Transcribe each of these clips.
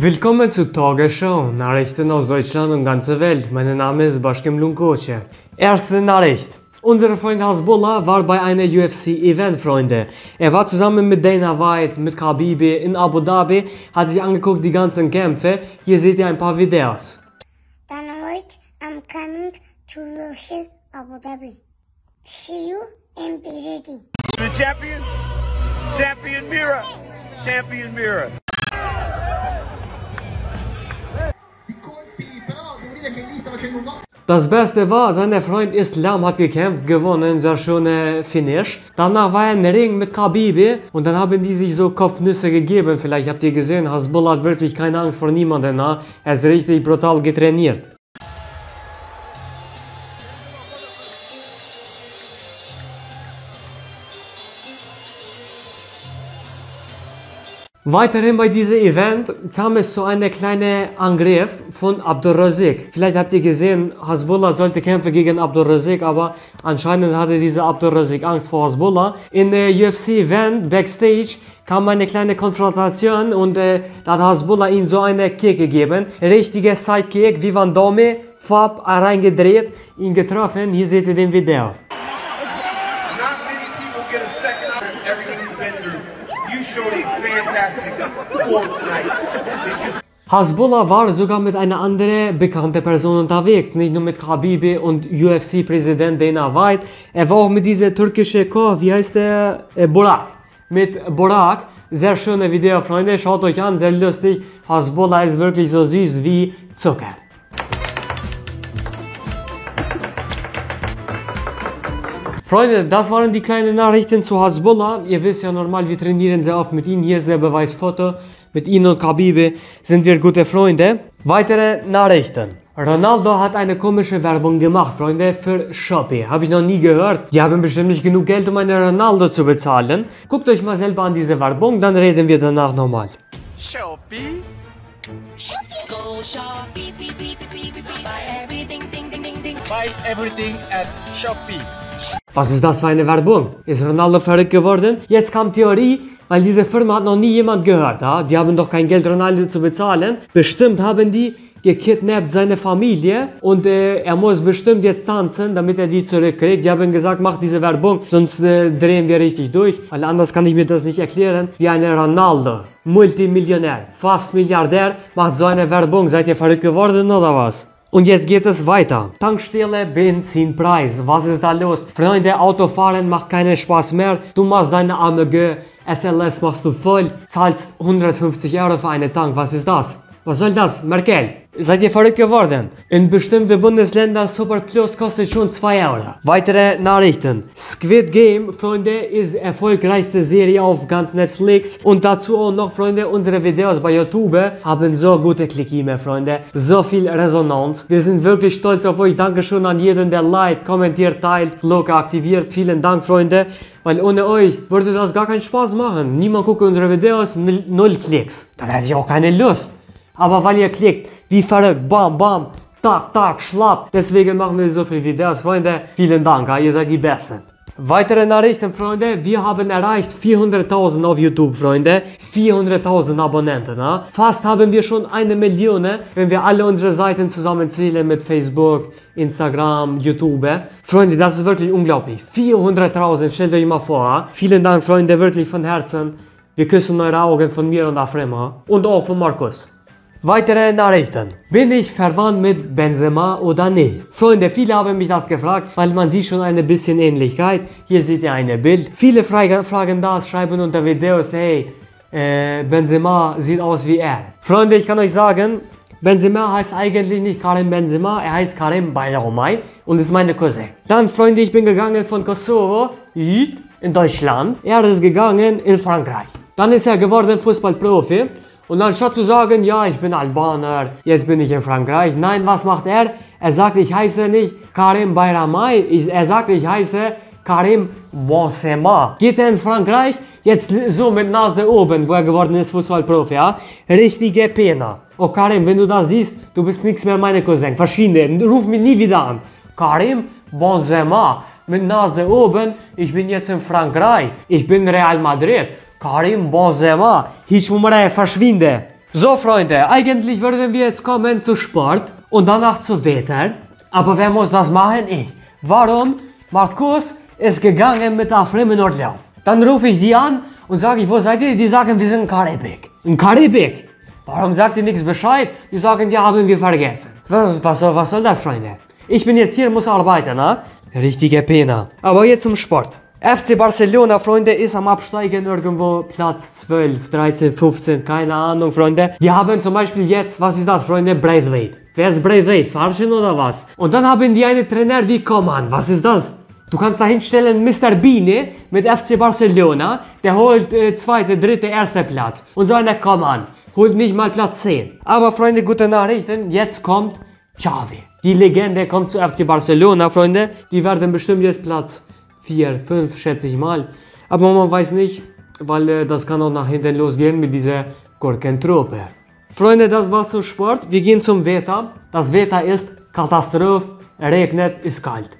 Willkommen zu Tagesschau, Nachrichten aus Deutschland und ganzer Welt. Mein Name ist Baskem Lunkoce. Erste Nachricht. Unser Freund Hasbullah war bei einer UFC-Event, Freunde. Er war zusammen mit Dana White, mit Khabibi in Abu Dhabi, hat sich angeguckt die ganzen Kämpfe. Hier seht ihr ein paar Videos. Dana White, I'm coming to UFC Abu Dhabi. See you and be ready. The champion? Champion Mira. Champion Mira. Das Beste war, sein Freund Islam hat gekämpft, gewonnen, sehr schöne Finish. Danach war er im Ring mit Khabibi und dann haben die sich so Kopfnüsse gegeben. Vielleicht habt ihr gesehen, Hasbullah hat wirklich keine Angst vor niemandem. Er ist richtig brutal getrainiert. Weiterhin bei diesem Event kam es zu einem kleinen Angriff von Abdurrazik. Vielleicht habt ihr gesehen, Hasbullah sollte kämpfen gegen Abdurrazik, aber anscheinend hatte dieser Abdurrazik Angst vor Hasbullah. In der UFC-Event, Backstage, kam eine kleine Konfrontation und äh, da hat Hasbullah ihm so eine Kick gegeben. Richtige Sidekick, wie Van Damme, Fab reingedreht, ihn getroffen. Hier seht ihr den Video. Hasbullah war sogar mit einer anderen bekannten Person unterwegs, nicht nur mit Khabibi und UFC-Präsident Dana White. Er war auch mit dieser türkischen Koch, wie heißt der? Äh, Burak. Mit Burak. Sehr schöne Video, Freunde. Schaut euch an, sehr lustig. Hasbullah ist wirklich so süß wie Zucker. Freunde, das waren die kleinen Nachrichten zu Hasbullah. Ihr wisst ja normal, wir trainieren sehr oft mit ihnen. Hier ist der Beweisfoto. Mit ihnen und Khabibi sind wir gute Freunde. Weitere Nachrichten. Ronaldo hat eine komische Werbung gemacht, Freunde, für Shopee. Habe ich noch nie gehört. Die haben bestimmt nicht genug Geld, um einen Ronaldo zu bezahlen. Guckt euch mal selber an diese Werbung, dann reden wir danach nochmal. Shopee. Go shop, beep, beep, beep, beep, beep, beep, beep. Buy everything, ding. Buy everything at Shopee. Was ist das für eine Werbung? Ist Ronaldo verrückt geworden? Jetzt kam Theorie, weil diese Firma hat noch nie jemand gehört. Ja? Die haben doch kein Geld, Ronaldo zu bezahlen. Bestimmt haben die gekidnappt seine Familie und äh, er muss bestimmt jetzt tanzen, damit er die zurückkriegt. Die haben gesagt, mach diese Werbung, sonst äh, drehen wir richtig durch. Weil anders kann ich mir das nicht erklären. Wie ein Ronaldo, Multimillionär, fast Milliardär, macht so eine Werbung. Seid ihr verrückt geworden oder was? Und jetzt geht es weiter. Tankstelle, Benzinpreis. Was ist da los? Freunde, Autofahren macht keinen Spaß mehr. Du machst deine AMG, SLS machst du voll, zahlst 150 Euro für einen Tank. Was ist das? Was soll das? Merkel, seid ihr verrückt geworden? In bestimmten Bundesländern Super Plus kostet schon 2 Euro. Weitere Nachrichten. Squid Game, Freunde, ist erfolgreichste Serie auf ganz Netflix. Und dazu auch noch, Freunde, unsere Videos bei YouTube haben so gute Klickime, Freunde. So viel Resonanz. Wir sind wirklich stolz auf euch. Dankeschön an jeden, der liked, kommentiert, teilt, Glocke aktiviert. Vielen Dank, Freunde. Weil ohne euch würde das gar keinen Spaß machen. Niemand guckt unsere Videos, null- null Klicks. Dann hätte ich auch keine Lust. Aber weil ihr klickt, wie verrückt, bam, bam, tak, tak, schlapp. Deswegen machen wir so viele Videos, Freunde. Vielen Dank, ihr seid die Besten. Weitere Nachrichten, Freunde. Wir haben erreicht 400.000 auf YouTube, Freunde. 400.000 Abonnenten. Ja? Fast haben wir schon eine Million, ne? wenn wir alle unsere Seiten zusammenzählen mit Facebook, Instagram, YouTube. Freunde, das ist wirklich unglaublich. 400.000, stellt euch mal vor. Vielen Dank, Freunde, wirklich von Herzen. Wir küssen eure Augen von mir und Afrema. Und auch von Markus. Weitere Nachrichten. Bin ich verwandt mit Benzema oder nicht? Freunde, viele haben mich das gefragt, weil man sieht schon eine bisschen Ähnlichkeit. Hier seht ihr ein Bild. Viele fragen, das, schreiben unter Videos, hey, äh, Benzema sieht aus wie er. Freunde, ich kann euch sagen, Benzema heißt eigentlich nicht Karim Benzema, er heißt Karim Bayramay und ist meine Cousin. Dann, Freunde, ich bin gegangen von Kosovo in Deutschland. Er ist gegangen in Frankreich. Dann ist er geworden Fußballprofi. Und anstatt zu sagen, ja, ich bin Albaner, jetzt bin ich in Frankreich, nein, was macht er? Er sagt, ich heiße nicht Karim Bayramay, er sagt, ich heiße Karim Benzema. Geht er in Frankreich, jetzt so mit Nase oben, wo er geworden ist, Fußballprofi, ja? Richtige Pena. Oh Karim, wenn du das siehst, du bist nichts mehr meine Cousin. Verschiedene, ruf mich nie wieder an. Karim Benzema, mit Nase oben, ich bin jetzt in Frankreich, ich bin Real Madrid. Karim Benzema, hiç numara verschwinde. So, Freunde, eigentlich würden wir jetzt kommen zu Sport und danach zu Wetter. Aber wer muss das machen? Ich. Warum? Markus ist gegangen mit der fremden Urlaub. Dann rufe ich die an und sage ich, wo seid ihr? Die sagen, wir sind in Karibik. In Karibik? Warum sagt ihr nichts Bescheid? Die sagen, ja, haben wir vergessen. Was, was, soll, was soll das, Freunde? Ich bin jetzt hier, muss arbeiten, ne? Richtige Pena. Aber jetzt zum Sport. FC Barcelona, Freunde, ist am Absteigen irgendwo Platz 12, 13, 15, keine Ahnung, Freunde. Die haben zum Beispiel jetzt, was ist das, Freunde? Braithwaite. Wer ist Braithwaite? Farschen oder was? Und dann haben die einen Trainer wie Coman. Was ist das? Du kannst da hinstellen Mr. Biene mit FC Barcelona, der holt äh, zweite, dritte, erster Platz. Und so einer Coman holt nicht mal Platz 10. Aber Freunde, gute Nachrichten, jetzt kommt Xavi. Die Legende kommt zu FC Barcelona, Freunde. Die werden bestimmt jetzt Platz 4, 5, schätze ich mal. Aber man weiß nicht, weil äh, das kann auch nach hinten losgehen mit dieser Gurkentruppe. Freunde, das war's zum Sport. Wir gehen zum Wetter. Das Wetter ist Katastrophe, regnet, ist kalt.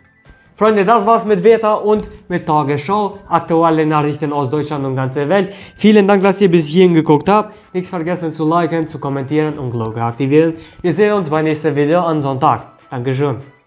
Freunde, das war's mit Wetter und mit Tagesschau. Aktuelle Nachrichten aus Deutschland und ganzer Welt. Vielen Dank, dass ihr bis hierhin geguckt habt. Nichts vergessen zu liken, zu kommentieren und Glocke aktivieren. Wir sehen uns beim nächsten Video am Sonntag. Dankeschön.